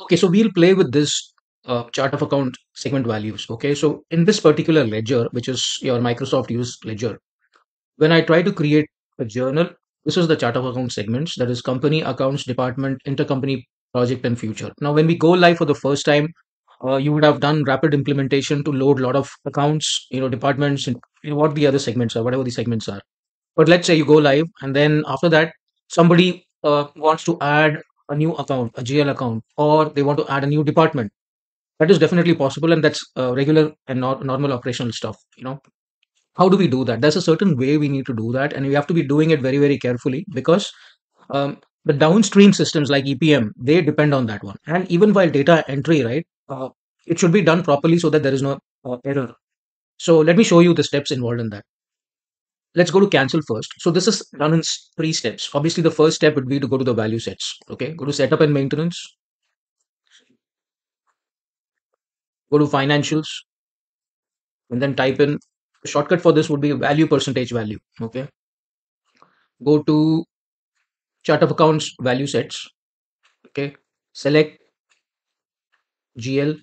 Okay, so we'll play with this uh, chart of account segment values. Okay, so in this particular ledger, which is your Microsoft use ledger, when I try to create a journal, this is the chart of account segments that is company, accounts, department, intercompany, project, and future. Now, when we go live for the first time, uh, you would have done rapid implementation to load a lot of accounts, you know, departments, and you know, what the other segments are, whatever the segments are. But let's say you go live, and then after that, somebody uh, wants to add a new account, a GL account, or they want to add a new department. That is definitely possible, and that's uh, regular and nor- normal operational stuff. You know, how do we do that? There's a certain way we need to do that, and we have to be doing it very, very carefully because um, the downstream systems like EPM they depend on that one. And even while data entry, right, uh, it should be done properly so that there is no uh, error. So let me show you the steps involved in that. Let's go to cancel first. So this is done in three steps. Obviously, the first step would be to go to the value sets. Okay, go to setup and maintenance. Go to financials, and then type in. The shortcut for this would be value percentage value. Okay, go to chart of accounts value sets. Okay, select GL.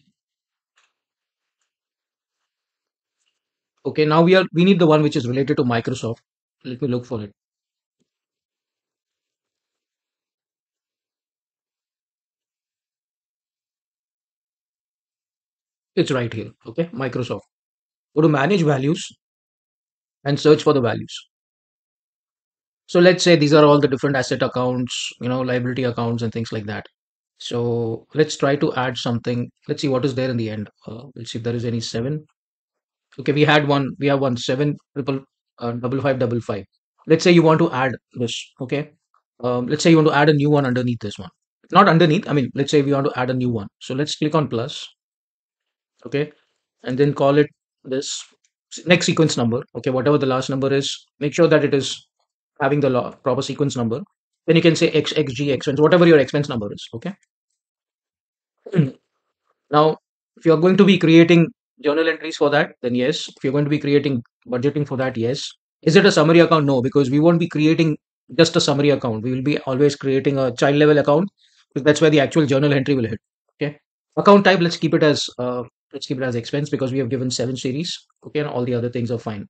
Okay, now we are we need the one which is related to Microsoft. Let me look for it. It's right here. Okay, Microsoft. Go to manage values and search for the values. So let's say these are all the different asset accounts, you know, liability accounts and things like that. So let's try to add something. Let's see what is there in the end. Uh, we'll see if there is any seven. Okay, we had one. We have one seven triple uh, double five double five. Let's say you want to add this. Okay, um, let's say you want to add a new one underneath this one. Not underneath. I mean, let's say we want to add a new one. So let's click on plus. Okay, and then call it this next sequence number. Okay, whatever the last number is, make sure that it is having the proper sequence number. Then you can say x, x, g, expense, whatever your expense number is. Okay. now, if you are going to be creating journal entries for that, then yes. If you're going to be creating budgeting for that, yes. Is it a summary account? No, because we won't be creating just a summary account. We will be always creating a child level account because that's where the actual journal entry will hit. Okay. Account type, let's keep it as uh, let's keep it as expense because we have given seven series. Okay, and all the other things are fine.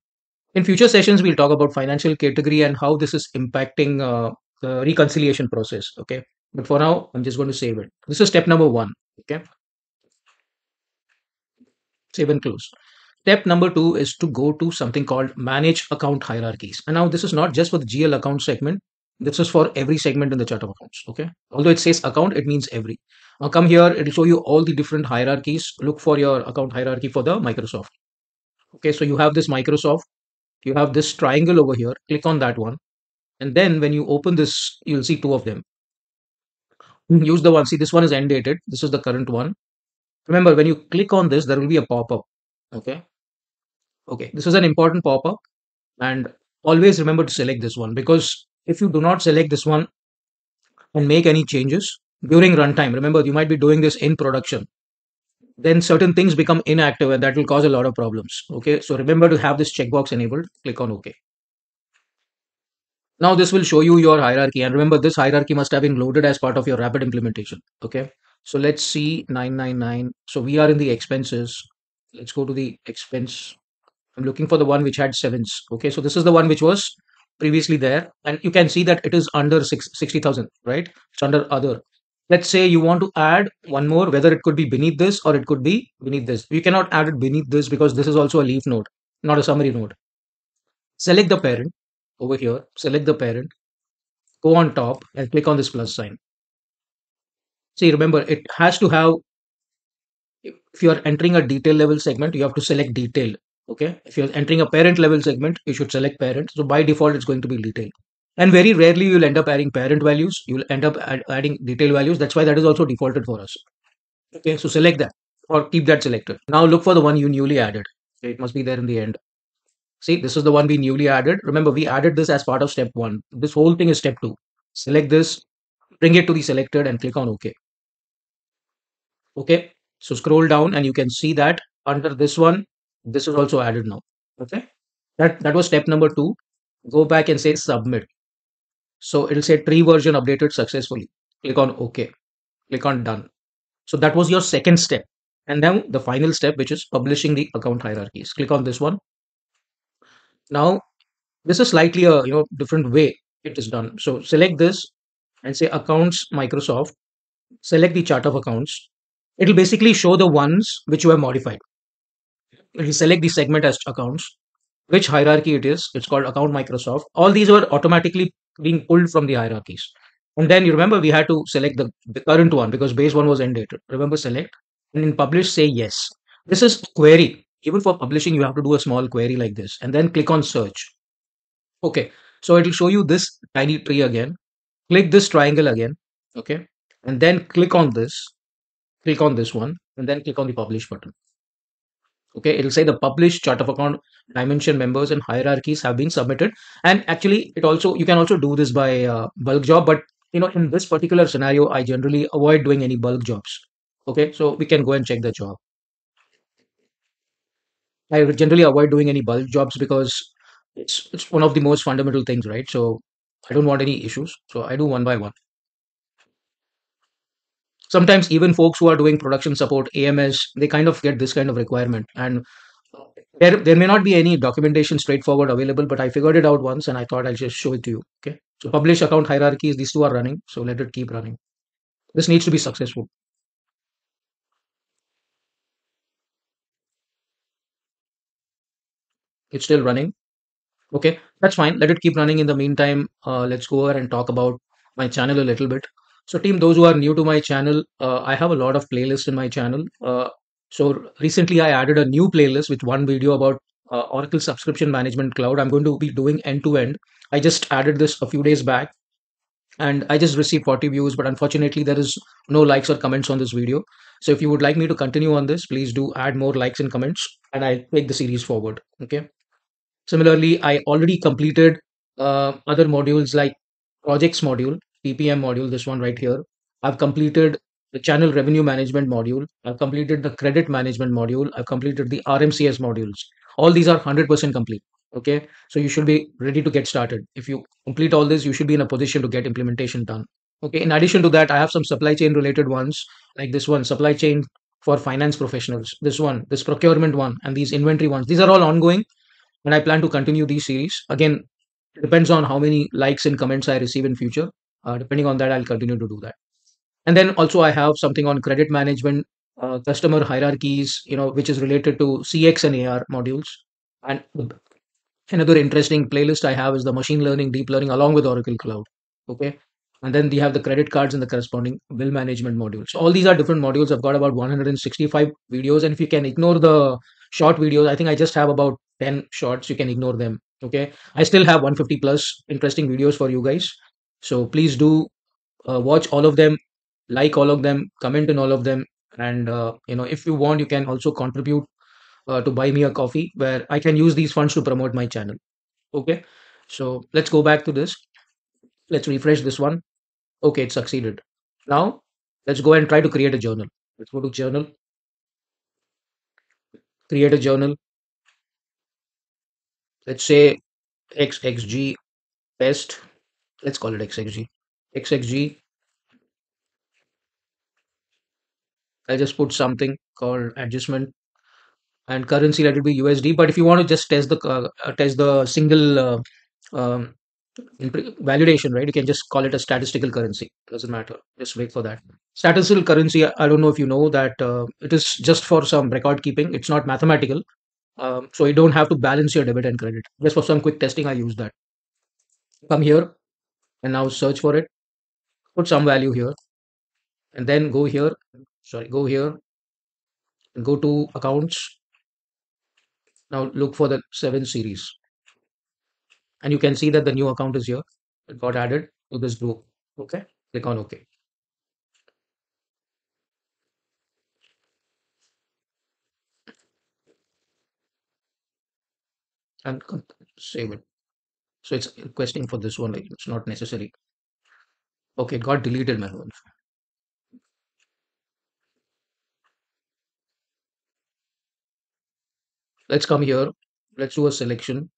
In future sessions, we'll talk about financial category and how this is impacting uh, the reconciliation process. Okay, but for now, I'm just going to save it. This is step number one. Okay, save and close. Step number two is to go to something called manage account hierarchies. And now this is not just for the GL account segment. This is for every segment in the chart of accounts. Okay. Although it says account, it means every. Now come here, it'll show you all the different hierarchies. Look for your account hierarchy for the Microsoft. Okay. So you have this Microsoft, you have this triangle over here. Click on that one. And then when you open this, you'll see two of them. Use the one. See, this one is end dated. This is the current one. Remember, when you click on this, there will be a pop up. Okay. Okay. This is an important pop up. And always remember to select this one because if you do not select this one and make any changes during runtime, remember, you might be doing this in production. Then certain things become inactive and that will cause a lot of problems. Okay. So remember to have this checkbox enabled. Click on OK. Now this will show you your hierarchy. And remember, this hierarchy must have been loaded as part of your rapid implementation. Okay. So let's see 999. So we are in the expenses. Let's go to the expense. I'm looking for the one which had sevens. Okay. So this is the one which was previously there. And you can see that it is under six, 60,000, right? It's under other. Let's say you want to add one more, whether it could be beneath this or it could be beneath this. You cannot add it beneath this because this is also a leaf node, not a summary node. Select the parent over here, select the parent, go on top and click on this plus sign. See, remember, it has to have, if you are entering a detail level segment, you have to select detail. Okay. If you're entering a parent level segment, you should select parent. So by default, it's going to be detail. And very rarely you'll end up adding parent values. You'll end up add, adding detail values. That's why that is also defaulted for us. Okay. So select that or keep that selected. Now look for the one you newly added. Okay, it must be there in the end. See, this is the one we newly added. Remember, we added this as part of step one. This whole thing is step two. Select this, bring it to the selected and click on OK. Okay. So scroll down and you can see that under this one, this is also added now. Okay. That, that was step number two. Go back and say submit. So it'll say tree version updated successfully. Click on OK. Click on done. So that was your second step. And then the final step, which is publishing the account hierarchies. Click on this one. Now, this is slightly a you know different way it is done. So select this and say accounts Microsoft. Select the chart of accounts. It will basically show the ones which you have modified. It will select the segment as accounts, which hierarchy it is. It's called account Microsoft. All these were automatically being pulled from the hierarchies. And then you remember we had to select the, the current one because base one was end dated. Remember select and in publish say yes. This is query. Even for publishing, you have to do a small query like this and then click on search. Okay, so it will show you this tiny tree again. Click this triangle again. Okay, and then click on this. Click on this one and then click on the publish button. Okay, it'll say the published chart of account dimension members and hierarchies have been submitted. And actually, it also you can also do this by uh, bulk job, but you know in this particular scenario, I generally avoid doing any bulk jobs. Okay, so we can go and check the job. I generally avoid doing any bulk jobs because it's it's one of the most fundamental things, right? So I don't want any issues. So I do one by one. Sometimes even folks who are doing production support, AMS, they kind of get this kind of requirement. And there, there may not be any documentation straightforward available, but I figured it out once and I thought I'll just show it to you. Okay. So publish account hierarchies, these two are running. So let it keep running. This needs to be successful. It's still running. Okay, that's fine. Let it keep running. In the meantime, uh, let's go over and talk about my channel a little bit. So, team, those who are new to my channel, uh, I have a lot of playlists in my channel. Uh, so, recently I added a new playlist with one video about uh, Oracle Subscription Management Cloud. I'm going to be doing end to end. I just added this a few days back and I just received 40 views, but unfortunately, there is no likes or comments on this video. So, if you would like me to continue on this, please do add more likes and comments and I'll take the series forward. Okay. Similarly, I already completed uh, other modules like projects module, PPM module, this one right here. I've completed the channel revenue management module. I've completed the credit management module. I've completed the RMCS modules. All these are 100% complete. Okay. So you should be ready to get started. If you complete all this, you should be in a position to get implementation done. Okay. In addition to that, I have some supply chain related ones like this one, supply chain for finance professionals. This one, this procurement one, and these inventory ones. These are all ongoing and I plan to continue these series. Again, depends on how many likes and comments I receive in future. Uh, depending on that, I'll continue to do that. And then also I have something on credit management, uh, customer hierarchies, you know, which is related to CX and AR modules. And another interesting playlist I have is the machine learning, deep learning along with Oracle Cloud. Okay. And then we have the credit cards and the corresponding bill management modules. So all these are different modules. I've got about 165 videos. And if you can ignore the short videos, I think I just have about 10 shorts you can ignore them okay i still have 150 plus interesting videos for you guys so please do uh, watch all of them like all of them comment in all of them. And uh, you know if you want you can also contribute uh, to buy me a coffee where i can use these funds to promote my channel. Okay? So let's go back to this. Let's refresh this one. Okay it succeeded. Now let's go and try to create a journal. Let's go to journal. Create a journal. Let's say xxg test let's call it xxg xxg i'll just put something called adjustment and currency let it be usd but if you want to just test the uh, uh, test the single uh, um, validation right you can just call it a statistical currency. Doesn't matter. Just wait for that. Statistical currency i don't know if you know that uh, it is just for some record keeping. It's not mathematical. Um, so you don't have to balance your debit and credit. Just for some quick testing, I use that. Come here and now search for it. Put some value here and then go here. Sorry, go here and go to accounts. Now look for the 7 series. And you can see that the new account is here. It got added to this group. Okay. Click on OK. and save it. So it's requesting for this one, like it's not necessary. Okay, got deleted, man. Let's come here. Let's do a selection.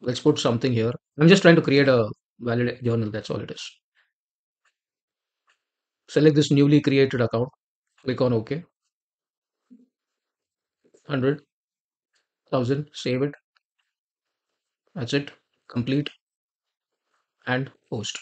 Let's put something here. I'm just trying to create a valid journal. That's all it is. Select this newly created account. click on OK. 100, 1000, save it. That's it. Complete and post.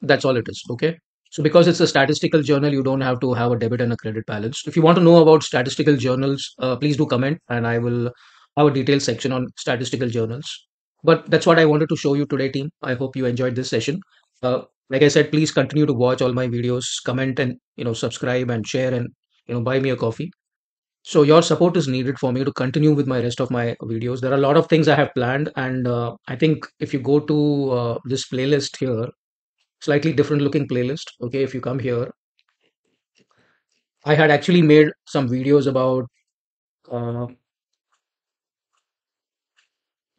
That's all it is. Okay. So because it's a statistical journal, you don't have to have a debit and a credit balance. If you want to know about statistical journals, uh, please do comment and I will have a detailed section on statistical journals. But that's what I wanted to show you today, team. I hope you enjoyed this session. Uh, like I said, please continue to watch all my videos, comment and you know subscribe and share and you know buy me a coffee. So your support is needed for me to continue with my rest of my videos. There are a lot of things I have planned, and uh, I think if you go to uh, this playlist here, slightly different looking playlist. Okay, if you come here, I had actually made some videos about. Uh,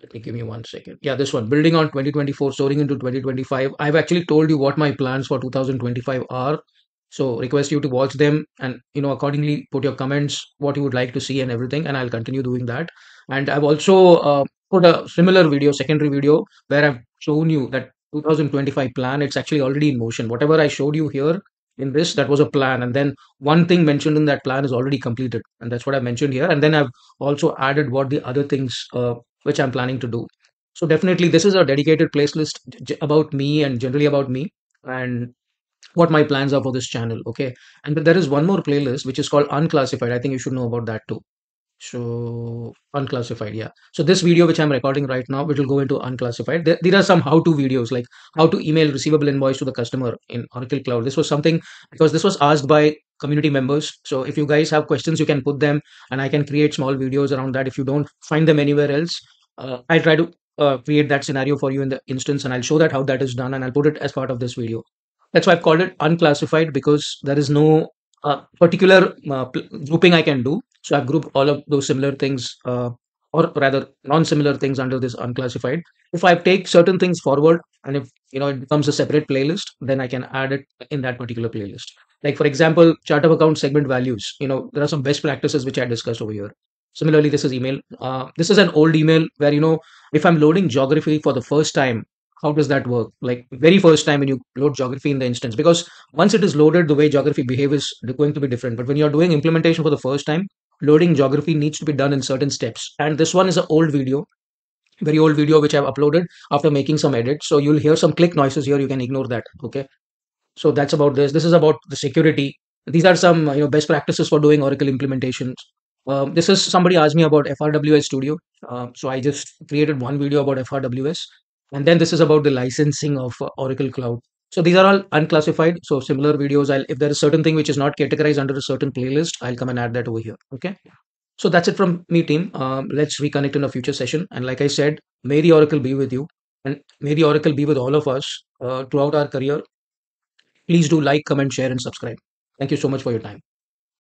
let me give me one second. Yeah, this one, building on 2024, soaring into 2025. I've actually told you what my plans for 2025 are. So request you to watch them and you know accordingly put your comments what you would like to see and everything, and I'll continue doing that. And I've also uh, put a similar video, secondary video, where I've shown you that 2025 plan. It's actually already in motion. Whatever I showed you here in this, that was a plan, and then one thing mentioned in that plan is already completed, and that's what I mentioned here. And then I've also added what the other things uh, which I'm planning to do. So definitely, this is a dedicated playlist about me and generally about me. And what my plans are for this channel okay? And there is one more playlist which is called unclassified. I think you should know about that too. So unclassified yeah. So this video which i'm recording right now which will go into unclassified there, there are some how to videos like how to email receivable invoice to the customer in oracle cloud. This was something because this was asked by community members. So if you guys have questions you can put them and i can create small videos around that. If you don't find them anywhere else uh, i'll try to uh, create that scenario for you in the instance and i'll show that how that is done and i'll put it as part of this video that's why I've called it unclassified because there is no uh, particular uh, grouping I can do. So I've grouped all of those similar things, uh, or rather non-similar things under this unclassified. If I take certain things forward, and if you know it becomes a separate playlist, then I can add it in that particular playlist. Like for example, chart of account segment values. You know there are some best practices which I discussed over here. Similarly, this is email. Uh, this is an old email where you know if I'm loading geography for the first time how does that work? Like very first time when you load geography in the instance because once it is loaded the way geography behaves is going to be different. But when you're doing implementation for the first time loading geography needs to be done in certain steps. And this one is an old video very old video which i've uploaded after making some edits. So you'll hear some click noises here. You can ignore that okay? So that's about this. This is about the security. These are some you know best practices for doing oracle implementations. Um, this is somebody asked me about frws studio. Uh, so i just created one video about frws and then this is about the licensing of uh, oracle cloud. So these are all unclassified. So similar videos i'll if there is certain thing which is not categorized under a certain playlist i'll come and add that over here. Okay? So that's it from me team. Um, let's reconnect in a future session. And like i said may the oracle be with you. And may the oracle be with all of us uh, throughout our career. Please do like comment share and subscribe. Thank you so much for your time